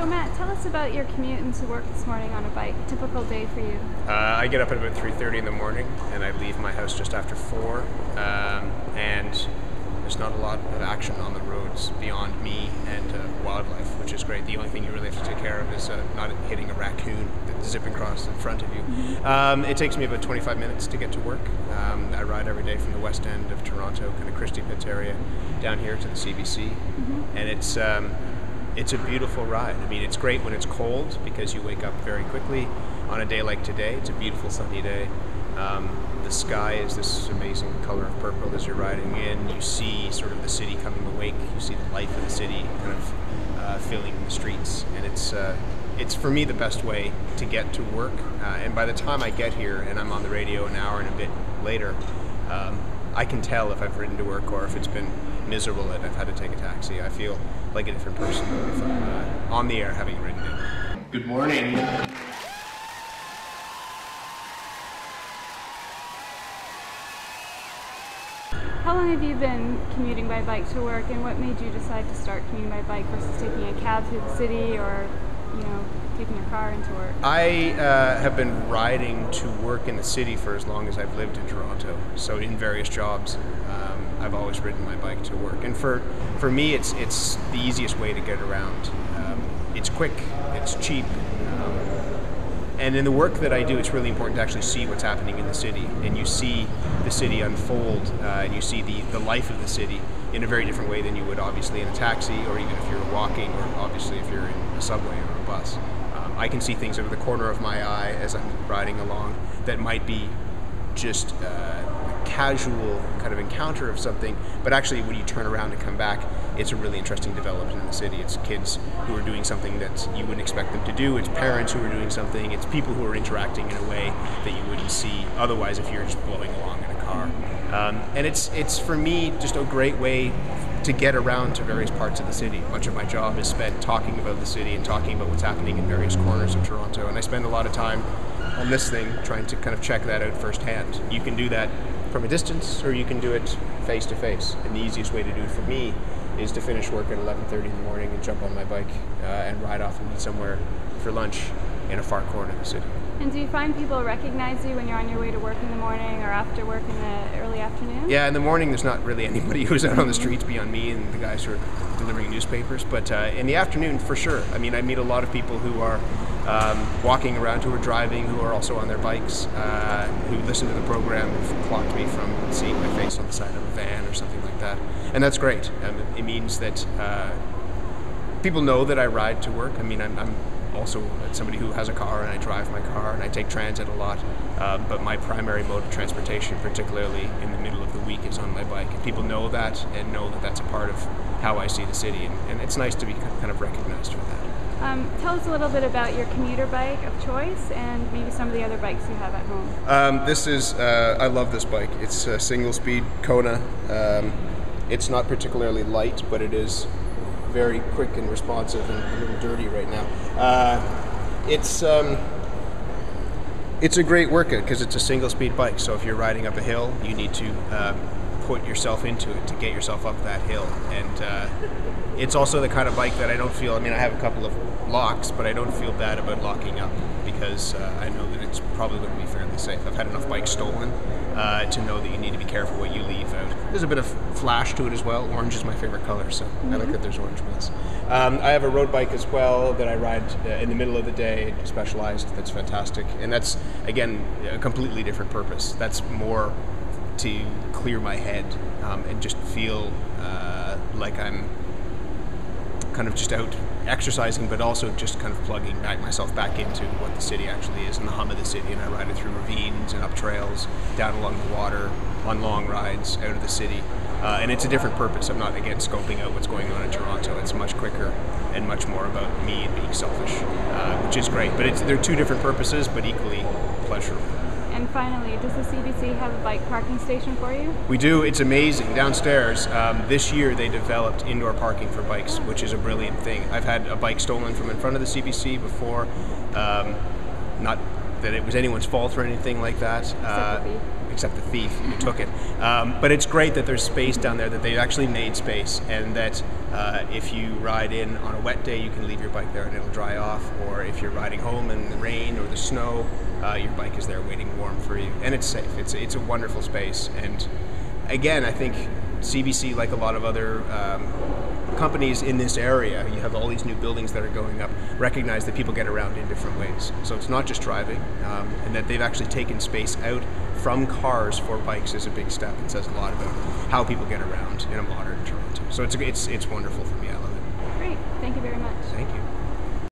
So Matt, tell us about your commute into work this morning on a bike. Typical day for you. Uh, I get up at about 3:30 in the morning, and I leave my house just after four. Um, and there's not a lot of action on the roads beyond me and uh, wildlife, which is great. The only thing you really have to take care of is uh, not hitting a raccoon that's zipping across in front of you. Um, it takes me about 25 minutes to get to work. Um, I ride every day from the west end of Toronto, kind of Christie Pitts area, down here to the CBC, and it's um, it's a beautiful ride. I mean, it's great when it's cold because you wake up very quickly. On a day like today, it's a beautiful sunny day. Um, the sky is this amazing color of purple as you're riding in. You see sort of the city coming awake. You see the life of the city kind of uh, filling the streets, and it's uh, it's for me the best way to get to work. Uh, and by the time I get here and I'm on the radio an hour and a bit later, um, I can tell if I've ridden to work or if it's been miserable and I've had to take a taxi. I feel like a different person if I'm uh, on the air having ridden it. Good morning. How long have you been commuting by bike to work, and what made you decide to start commuting by bike versus taking a cab through the city or, you know, taking your car into work? I uh, have been riding to work in the city for as long as I've lived in Toronto. So in various jobs, um, I've always ridden my bike to work, and for for me, it's it's the easiest way to get around. Um, it's quick, it's cheap, um, and in the work that I do, it's really important to actually see what's happening in the city, and you see the city unfold, uh, and you see the the life of the city in a very different way than you would obviously in a taxi, or even if you're walking, or obviously if you're in a subway or a bus. I can see things out of the corner of my eye as I'm riding along that might be just uh, a casual kind of encounter of something, but actually when you turn around and come back, it's a really interesting development in the city. It's kids who are doing something that you wouldn't expect them to do. It's parents who are doing something. It's people who are interacting in a way that you wouldn't see otherwise if you're just blowing along in a car. Um, and it's it's for me just a great way to get around to various parts of the city. Much of my job is spent talking about the city and talking about what's happening in various corners of Toronto, and I spend a lot of time on this thing trying to kind of check that out firsthand. You can do that from a distance, or you can do it face to face. And the easiest way to do it for me is to finish work at 11:30 in the morning and jump on my bike uh, and ride off and meet somewhere for lunch in a far corner of the city. And do you find people recognize you when you're on your way to work in the morning or after work in the early afternoon? Yeah, in the morning there's not really anybody who's out on the streets beyond me and the guys who are delivering newspapers. But uh, in the afternoon, for sure. I mean, I meet a lot of people who are um, walking around, who are driving, who are also on their bikes, uh, who listen to the program, who've clocked me from seeing my face on the side of a van or something like that. And that's great. Um, it means that uh, people know that I ride to work. I mean, I'm, I'm also somebody who has a car and I drive my car and I take transit a lot. Uh, but my primary mode of transportation, particularly in the middle of the week, is on my bike. And people know that and know that that's a part of how I see the city. And, and it's nice to be kind of recognized for that. Um, tell us a little bit about your commuter bike of choice and maybe some of the other bikes you have at home. Um, this is, uh, I love this bike. It's a single speed Kona. Um, it's not particularly light, but it is very quick and responsive and a little dirty right now. Uh, it's um, it's a great workout because it's a single speed bike. So if you're riding up a hill, you need to uh, put yourself into it to get yourself up that hill. And uh, it's also the kind of bike that I don't feel. I mean, I have a couple of locks, but I don't feel bad about locking up because uh, I know that it's probably going to be fairly safe. I've had enough bikes stolen uh, to know that you need to be careful what you leave out. There's a bit of flash to it as well. Orange is my favorite color, so I like that there's orange ones. Um, I have a road bike as well that I ride uh, in the middle of the day, specialized. That's fantastic, and that's again a completely different purpose. That's more to clear my head um, and just feel uh, like I'm kind of just out exercising, but also just kind of plugging back myself back into what the city actually is and the hum of the city. And I ride it through ravines and up trails, down along the water, on long rides out of the city. Uh, and it's a different purpose. I'm not again scoping out what's going on in Toronto. It's much quicker and much more about me and being selfish, uh, which is great. But it's, they're two different purposes, but equally pleasurable. And finally, does the CBC have a bike parking station for you? We do. It's amazing. Downstairs, um, this year they developed indoor parking for bikes, which is a brilliant thing. I've had a bike stolen from in front of the CBC before. Um, not that it was anyone's fault or anything like that. the except the thief who took it. Um, but it's great that there's space down there, that they've actually made space, and that uh, if you ride in on a wet day, you can leave your bike there and it'll dry off. Or if you're riding home in the rain or the snow, uh, your bike is there waiting warm for you, and it's safe. It's it's a wonderful space, and again, I think CBC, like a lot of other um, companies in this area, you have all these new buildings that are going up, recognize that people get around in different ways. So it's not just driving, um, and that they've actually taken space out from cars for bikes is a big step and says a lot about how people get around in a modern Toronto. So it's it's it's wonderful for me. I love it. Great. Thank you very much. Thank you.